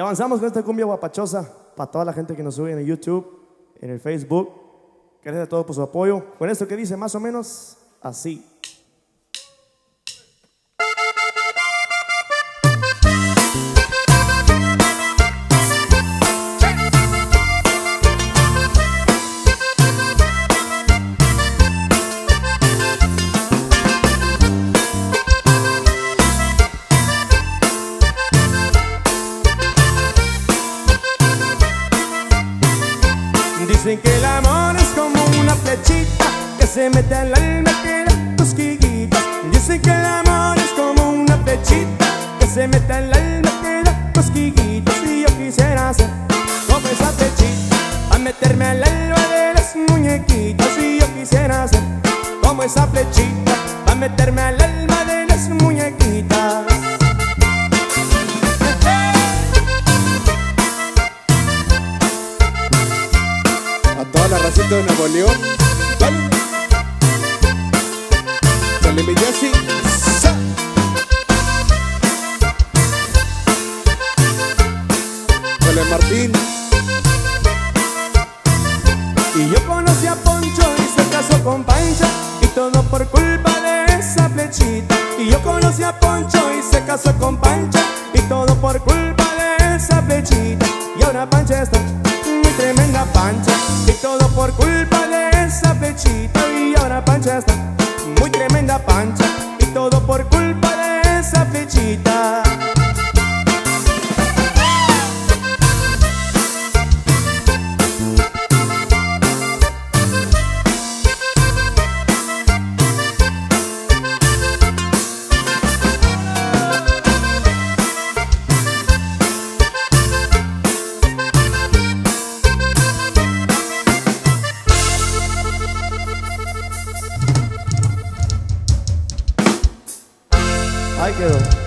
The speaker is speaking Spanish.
Y avanzamos con esta cumbia guapachosa para toda la gente que nos sube en el YouTube, en el Facebook. Gracias a todos por su apoyo. Con esto que dice más o menos así. Dicen que el amor es como una flechita que se mete al alma y queda cosquillitas. Dicen que el amor es como una flechita que se mete al alma y queda cosquillitas. Y yo quisiera ser como esa flechita a meterme al alma de las muñequitas. Y yo quisiera ser como esa flechita a meterme al Racita de Nuevo León. Dale. Dale, mi. Dale, Martín. Y yo conocí a Poncho y se casó con Pancha Y todo por culpa de esa flechita Y yo conocí a Poncho y se casó con tremenda Pancha Y todo por culpa de esa flechita I go.